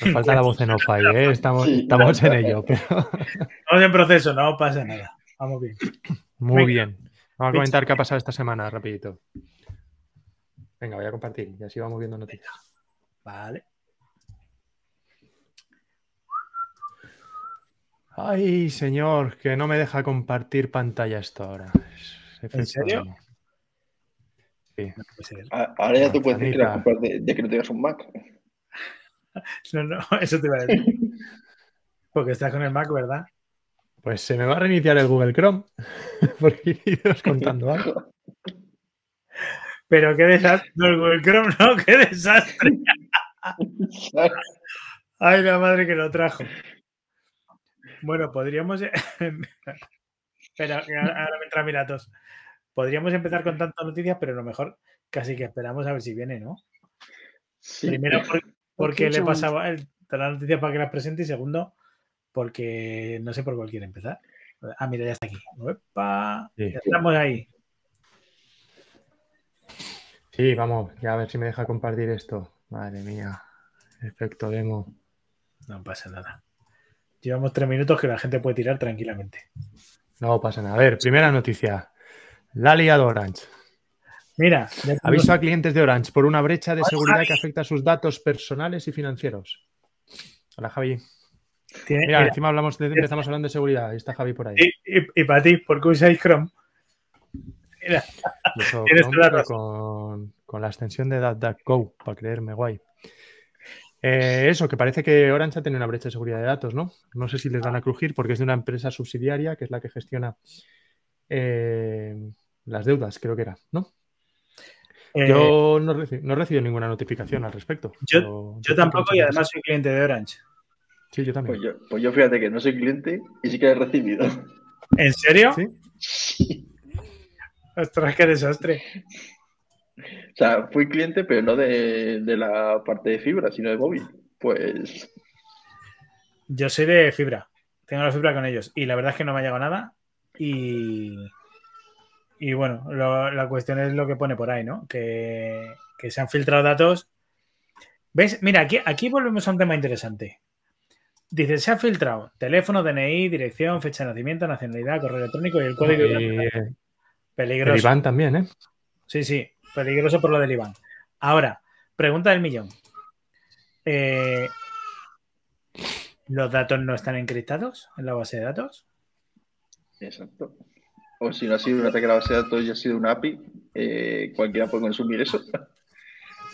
Nos falta la voz en off ahí, ¿eh? Estamos, estamos en ello, pero... Estamos en proceso, no pasa nada. Vamos bien. Muy bien. Vamos a comentar qué ha pasado esta semana, rapidito. Venga, voy a compartir y así vamos viendo noticias. Vale. Ay, señor, que no me deja compartir pantalla esto ahora. ¿En serio? Sí. Ahora ya tú puedes decir que no tengas un Mac. No, no, eso te iba a decir. Porque estás con el Mac, ¿verdad? Pues se me va a reiniciar el Google Chrome. Porque iros contando algo. Pero qué desastre. No, el Google Chrome, no, qué desastre. Ay, la madre que lo trajo. Bueno, podríamos. Espera, ahora me entra Miratos. Podríamos empezar con tantas noticias, pero lo mejor casi que esperamos a ver si viene, ¿no? Primero, porque le pasaba el, la noticia para que las presente y segundo, porque no sé por cuál quiere empezar. Ah, mira, ya está aquí. Ya estamos ahí. Sí, vamos, ya a ver si me deja compartir esto. Madre mía, efecto demo. No pasa nada. Llevamos tres minutos que la gente puede tirar tranquilamente. No pasa nada. A ver, primera noticia. La liado Orange. Mira. Aviso a clientes de Orange por una brecha de seguridad que afecta a sus datos personales y financieros. Hola, Javi. Mira, encima hablamos de, empezamos hablando de seguridad. Ahí está Javi por ahí. Y, para ti, ¿por qué usáis Chrome? Mira. con, con, la extensión de DuckDuckGo, para creerme guay. Eh, eso, que parece que Orange ha tenido una brecha de seguridad de datos, ¿no? No sé si les van a crujir porque es de una empresa subsidiaria que es la que gestiona eh, las deudas, creo que era, ¿no? Eh, yo no, he recibido ninguna notificación al respecto. Yo, tampoco y además soy cliente de Orange. Sí, yo también. Pues yo, pues yo, fíjate que no soy cliente y sí que he recibido. ¿En serio? Sí. Ostras, qué desastre. O sea, fui cliente, pero no de, la parte de fibra, sino de móvil. Pues. Yo soy de fibra. Tengo la fibra con ellos. Y la verdad es que no me ha llegado nada. Y. Y bueno, la cuestión es lo que pone por ahí, ¿no? Que, se han filtrado datos. ¿Ves? Mira, aquí, aquí volvemos a un tema interesante. Dice, se ha filtrado teléfono, DNI, dirección, fecha de nacimiento, nacionalidad, correo electrónico y el código. de Peligroso. Iván también, ¿eh? Sí, sí. Peligroso por lo del Iván. Ahora, pregunta del millón. Eh, ¿Los datos no están encriptados en la base de datos? Exacto. O si no ha sido un ataque a la base de datos y ha sido una API, eh, cualquiera puede consumir eso.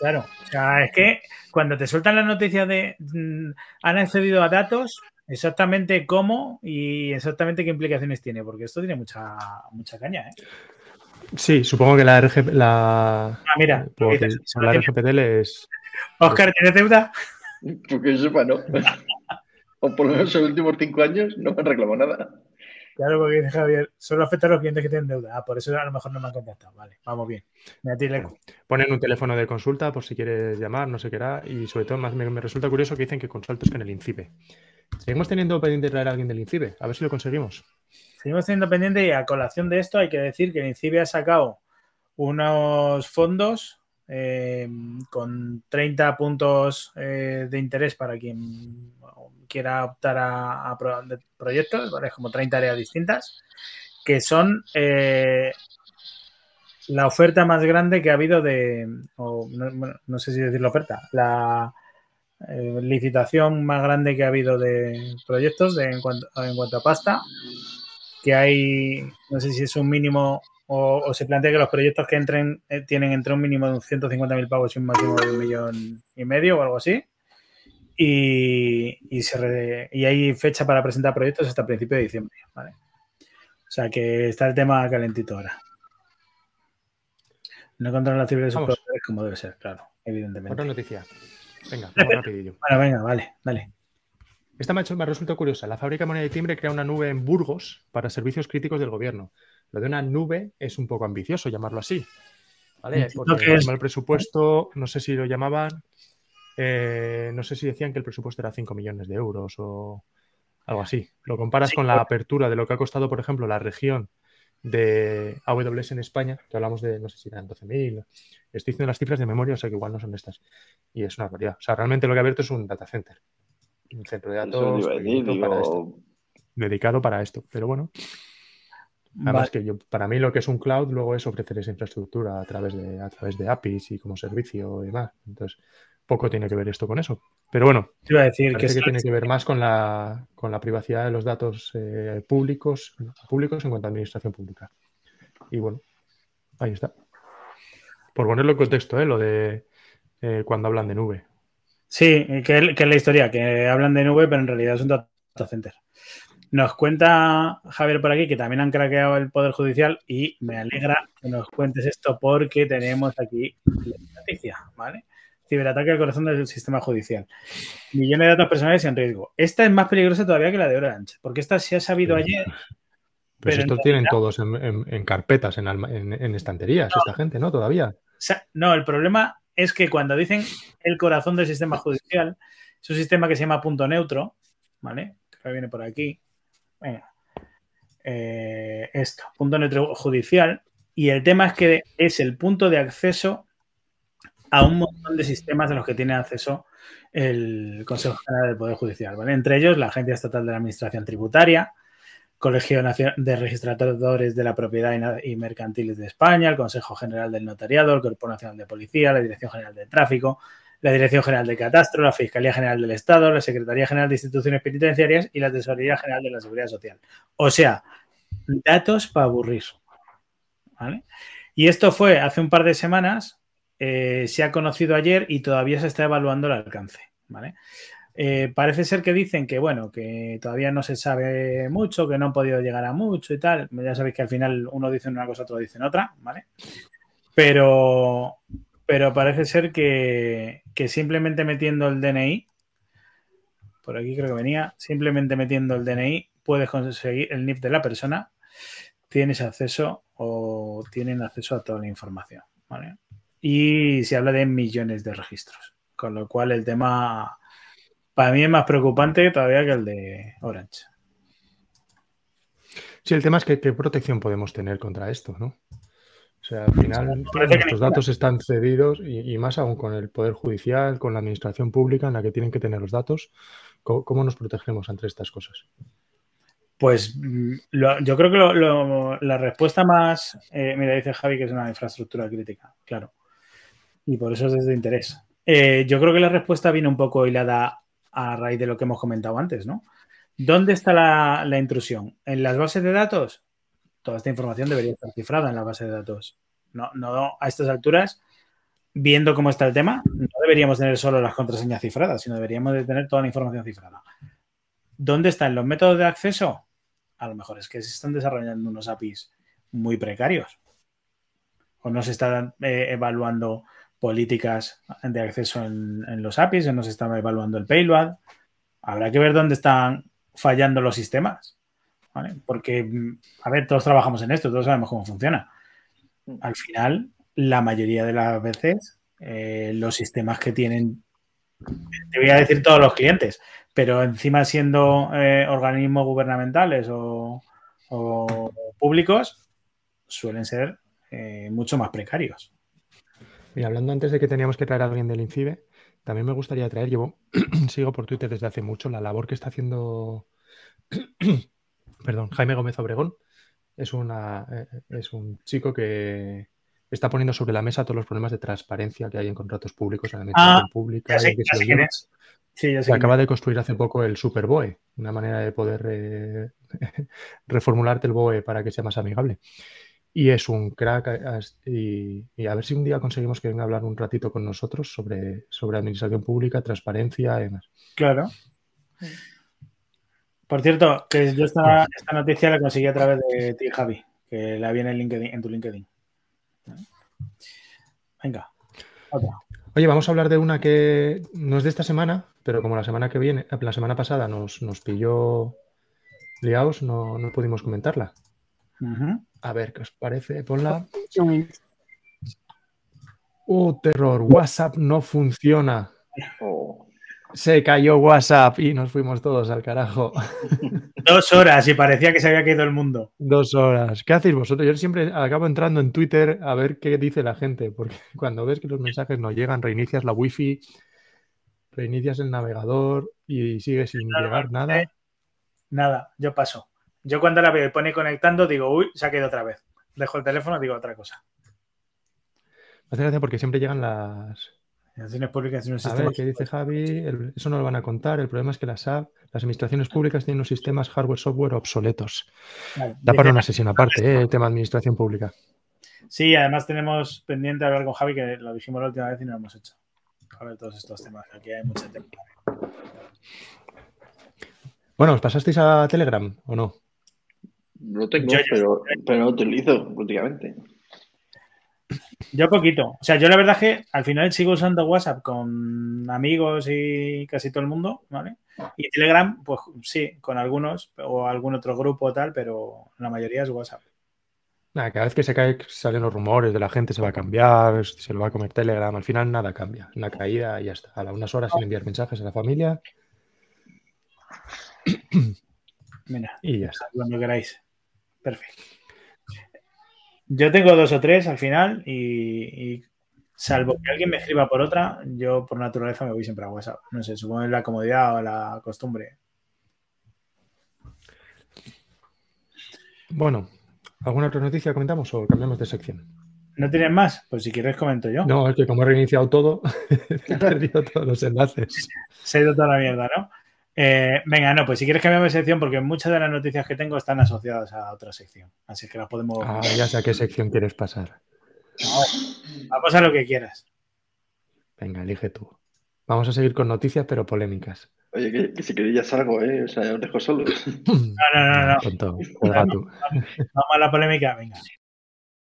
Claro, o sea, es que cuando te sueltan la noticia de mm, han accedido a datos, exactamente cómo y exactamente qué implicaciones tiene, porque esto tiene mucha, mucha caña. ¿eh? Sí, supongo que la RGP, la, ah, mira, la RGPD es. Oscar, ¿tienes deuda? Porque yo sepa, no. o por lo menos en los últimos cinco años no me han reclamado nada. Claro, porque dice Javier, solo afecta a los clientes que tienen deuda. Ah, por eso a lo mejor no me han contactado. Vale, vamos bien. ponen un teléfono de consulta por si quieres llamar, no sé qué era. Y sobre todo, más me, resulta curioso que dicen que consultas en el INCIBE. Seguimos teniendo pendiente de traer a alguien del INCIBE. A ver si lo conseguimos. Seguimos teniendo pendiente y a colación de esto hay que decir que el INCIBE ha sacado unos fondos eh, con 30 puntos eh, de interés para quien quiera optar a, proyectos, ¿vale? como 30 áreas distintas, que son eh, la oferta más grande que ha habido de, no, sé si decir la oferta, la licitación más grande que ha habido de proyectos en, cuanto, en cuanto a pasta que hay, no sé si es un mínimo o, se plantea que los proyectos que entren eh, tienen entre un mínimo de 150.000 pavos y un máximo de un millón y medio o algo así. Y, y, se y hay fecha para presentar proyectos hasta principio de diciembre. ¿vale? O sea que está el tema calentito ahora. No controlan la cifra de sus proveedores como debe ser, claro, evidentemente. Otra noticia. Venga, vamos rapidillo. Bueno, venga, vale, dale. Esta me, me resulta curiosa. La fábrica de moneda y timbre crea una nube en Burgos para servicios críticos del gobierno. Lo de una nube es un poco ambicioso llamarlo así. ¿Vale? Porque el presupuesto, no sé si lo llamaban, eh, no sé si decían que el presupuesto era 5 millones de euros o algo así. Lo comparas con la apertura de lo que ha costado, por ejemplo, la región de AWS en España, que hablamos de, no sé si eran 12.000, estoy diciendo las cifras de memoria, o sea que igual no son estas. Y es una realidad. O sea, realmente lo que ha abierto es un data center. Un centro de datos para esto, dedicado para esto. Pero bueno, Además que yo, para mí lo que es un cloud luego es ofrecer esa infraestructura a través de, a través de APIs y como servicio y demás. Entonces, poco tiene que ver esto con eso. Pero bueno, iba a decir que, tiene que ver más con la, con la privacidad de los datos eh, públicos, públicos en cuanto a administración pública. Y bueno, ahí está. Por ponerlo en contexto, ¿eh? lo de eh, cuando hablan de nube. Sí, que, que, es la historia, que hablan de nube, pero en realidad es un data center. Nos cuenta Javier por aquí que también han craqueado el Poder Judicial y me alegra que nos cuentes esto porque tenemos aquí la noticia, ¿vale? Ciberataque al corazón del sistema judicial. Millones de datos personales en riesgo. Esta es más peligrosa todavía que la de Orange, porque esta se ha sabido ayer. pero esto tienen todos en, carpetas, en, estanterías, esta gente, ¿no? Todavía. no, el problema es que cuando dicen el corazón del sistema judicial, es un sistema que se llama punto neutro, ¿vale? Que viene por aquí. Venga. Eh, esto, punto neutro judicial. Y el tema es que es el punto de acceso a un montón de sistemas de los que tiene acceso el Consejo General del Poder Judicial, ¿vale? Entre ellos la Agencia Estatal de la Administración Tributaria, Colegio de Registradores de la Propiedad y Mercantiles de España, el Consejo General del Notariado, el Cuerpo Nacional de Policía, la Dirección General de Tráfico, la Dirección General de Catastro, la Fiscalía General del Estado, la Secretaría General de Instituciones Penitenciarias y la Tesorería General de la Seguridad Social. O sea, datos para aburrir. ¿vale? Y esto fue hace un par de semanas, eh, se ha conocido ayer y todavía se está evaluando el alcance. ¿vale? Eh, parece ser que dicen que, bueno, que todavía no se sabe mucho, que no han podido llegar a mucho y tal. Ya sabéis que al final uno dice una cosa, otro dice otra, ¿vale? Pero, pero parece ser que, simplemente metiendo el DNI, por aquí creo que venía, simplemente metiendo el DNI puedes conseguir el NIF de la persona, tienes acceso o tienen acceso a toda la información, ¿vale? Y se habla de millones de registros, con lo cual el tema para mí es más preocupante todavía que el de Orange. Sí, el tema es que qué protección podemos tener contra esto, ¿no? O sea, al final nuestros datos están cedidos y, más aún con el Poder Judicial, con la Administración Pública en la que tienen que tener los datos. ¿Cómo, nos protegemos ante estas cosas? Pues mm, yo creo que la respuesta más, eh, mira, dice Javi que es una infraestructura crítica, claro. Y por eso es de interés. Eh, yo creo que la respuesta viene un poco hilada a raíz de lo que hemos comentado antes, ¿no? ¿Dónde está la, la intrusión? ¿En las bases de datos? Toda esta información debería estar cifrada en la base de datos. No, no a estas alturas, viendo cómo está el tema, no deberíamos tener solo las contraseñas cifradas, sino deberíamos de tener toda la información cifrada. ¿Dónde están los métodos de acceso? A lo mejor es que se están desarrollando unos APIs muy precarios. O no se están eh, evaluando políticas de acceso en, en, los APIs, o no se está evaluando el payload. Habrá que ver dónde están fallando los sistemas. Porque, a ver, todos trabajamos en esto, todos sabemos cómo funciona. Al final, la mayoría de las veces, eh, los sistemas que tienen, te voy a decir todos los clientes, pero encima siendo eh, organismos gubernamentales o, públicos, suelen ser eh, mucho más precarios. Y hablando antes de que teníamos que traer a alguien del INCIBE, también me gustaría traer, llevo, sigo por Twitter desde hace mucho, la labor que está haciendo perdón, Jaime Gómez Obregón es, una, eh, es un chico que está poniendo sobre la mesa todos los problemas de transparencia que hay en contratos públicos, en la administración ah, pública. que acaba de construir hace poco el Super BOE, una manera de poder eh, reformularte el BOE para que sea más amigable. Y es un crack y, a ver si un día conseguimos que venga a hablar un ratito con nosotros sobre, sobre administración pública, transparencia y demás. Claro. Por cierto, que yo esta, esta noticia la conseguí a través de ti, Javi, que la vi en, LinkedIn, en tu LinkedIn. Venga, otra. Oye, vamos a hablar de una que no es de esta semana, pero como la semana que viene, la semana pasada nos, nos pilló liados, no, no pudimos comentarla. A ver, ¿qué os parece? Ponla. ¡Oh, terror! WhatsApp no funciona. Oh se cayó WhatsApp y nos fuimos todos al carajo. Dos horas y parecía que se había caído el mundo. Dos horas. ¿Qué hacéis vosotros? Yo siempre acabo entrando en Twitter a ver qué dice la gente, porque cuando ves que los mensajes no llegan, reinicias la wifi, reinicias el navegador y sigue sin llegar nada. Nada, yo paso. Yo cuando la veo y pone conectando, digo, uy, se ha caído otra vez. Dejo el teléfono, digo otra cosa. Me hace gracia porque siempre llegan las, públicas A ver, ¿qué dice Javi? eso no lo van a contar. El problema es que las las administraciones públicas tienen unos sistemas hardware, software obsoletos. da para una sesión aparte, ¿eh? el tema de administración pública. Sí, además tenemos pendiente hablar con Javi, que lo dijimos la última vez y no lo hemos hecho. A ver todos estos temas. Aquí hay mucho tema. Bueno, ¿os pasasteis a Telegram o no? Lo tengo, pero, pero no lo utilizo últimamente. Yo poquito. O sea, yo la verdad es que al final sigo usando WhatsApp con amigos y casi todo el mundo, ¿vale? Y Telegram, pues sí, con algunos o algún otro grupo o tal, pero la mayoría es WhatsApp. cada vez que se cae, salen los rumores de la gente, se va a cambiar, se lo va a comer Telegram. Al final nada cambia. Una caída y ya está. A las unas horas sin enviar mensajes a la familia. Mira, y ya está. Cuando queráis. Perfecto. Yo tengo dos o tres al final y, salvo que alguien me escriba por otra, yo por naturaleza me voy siempre a WhatsApp. No sé, supongo que es la comodidad o la costumbre. Bueno, ¿alguna otra noticia comentamos o cambiamos de sección? ¿No tienes más? Pues si quieres comento yo. No, es que como he reiniciado todo, he perdido todos los enlaces. Se ha ido toda la mierda, ¿no? Eh, venga, no, pues si quieres cambiar de sección, porque muchas de las noticias que tengo están asociadas a otra sección. Así que las podemos. Ah, ya sé a qué sección quieres pasar. vamos a lo que quieras. Venga, elige tú. Vamos a seguir con noticias, pero polémicas. Oye, que, si queréis ya salgo, ¿eh? O sea, os dejo solos. No, no, no. no. Tonto, vamos a la polémica, venga.